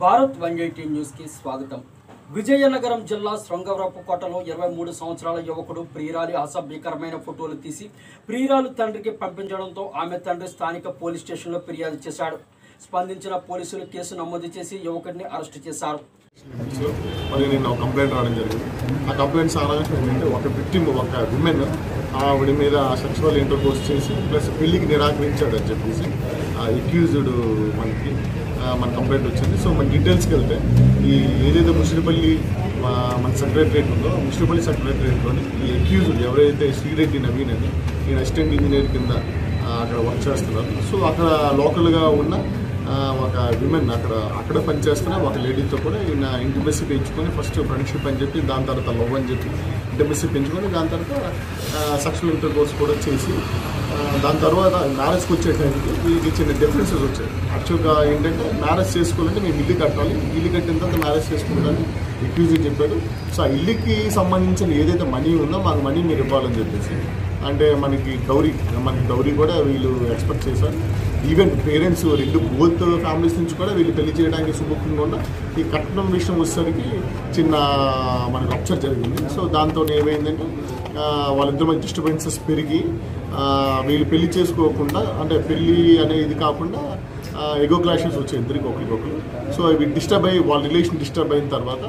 Bharat one eighty న్యూస్కి స్వాగతం. విజయనగరం జిల్లా శృంగవరపు కోటలో ఇరవై మూడు సంవత్సరాల యువకుడు ప్రియురాలి అసభ్యకరమైన ఫోటోలు తీసి ప్రియురాలు తండ్రికి పంపించడంతో ఆమె తండ్రి స్థానిక పోలీస్ స్టేషన్లో ఫిర్యాదు చేశాడు. స్పందించిన పోలీసులు కేసు నమోదు చేసి యువకుడిని అరెస్టు చేశారు. మరి నేను కంప్లైంట్ రావడం జరిగింది. ఆ కంప్లైంట్ సారాంశం ఏంటంటే ఒక విక్టిమ్ ఒక విమెన్ ఆవిడ మీద సెక్షువల్ ఇంటర్కోర్స్ చేసి ప్లస్ పెళ్ళికి నిరాకరించాడు అని చెప్పేసి ఎక్యూజ్డ్ మనకి మన కంప్లైంట్ వచ్చింది. సో మన డీటెయిల్స్కి వెళ్తే ఈ ఏదైతే ముసిరిపల్లి మన సెక్రటరేట్ ఉందో ముసిరిపల్లి సెక్రటరేట్లోని ఈ ఎక్యూజ్డ్ ఎవరైతే శ్రీరెడ్డి నవీన్ అని ఈయన అసిస్టెంట్ ఇంజనీర్ కింద అక్కడ వర్క్ చేస్తున్నారు. సో అక్కడ లోకల్గా ఉన్న ఒక విమెన్ అక్కడ అక్కడ పనిచేస్తున్న ఒక లేడీతో కూడా ఈయన ఇంటిమెస్సీ పెంచుకొని ఫస్ట్ ఫ్రెండ్షిప్ అని చెప్పి దాని తర్వాత లవ్ అని చెప్పి ఇంటిమెస్సీ పెంచుకొని దాని తర్వాత సెక్షువల్ ఇంటర్ కోర్స్ కూడా చేసి దాని తర్వాత మ్యారేజ్కి వచ్చే టైంకి వీళ్ళకి చిన్న డిఫరెన్సెస్ వచ్చాయి. యాక్చువల్గా ఏంటంటే మ్యారేజ్ చేసుకోవాలంటే మేము ఇల్లు కట్టాలి. ఇల్లు కట్టిన తర్వాత మ్యారేజ్ చేసుకుంటాను ఎక్యూజీ చెప్పాడు సో ఆ ఇల్లుకి సంబంధించిన ఏదైతే మనీ ఉందో మాకు మనీ మీరు ఇవ్వాలని చెప్పేసి అంటే మనకి గౌరీ మనకి గౌరీ కూడా వీళ్ళు ఎక్స్పెక్ట్ చేశారు. ఈవెన్ పేరెంట్స్ రెండు బోత్ ఫ్యామిలీస్ నుంచి కూడా వీళ్ళు పెళ్ళి చేయడానికి సుముఖంగా ఈ కట్నం విషయం వచ్చేసరికి చిన్న మనకు రప్చర్ జరిగింది. సో దాంతో ఏమైందంటే ఆ, వాళ్ళిద్దరి మధ్య డిస్టర్బెన్సెస్ పెరిగి వీళ్ళు పెళ్ళి చేసుకోకుండా అంటే పెళ్ళి అనేది కాకుండా ఎగో క్లాషెస్ వచ్చాయి ఇద్దరికి ఒకరికొకరు. సో ఇవి డిస్టర్బ్ అయ్యి వాళ్ళ రిలేషన్ డిస్టర్బ్ అయిన తర్వాత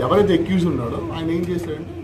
ఎవరైతే ఎక్యూజ్ ఉన్నాడో ఆయన ఏం చేశాడంటే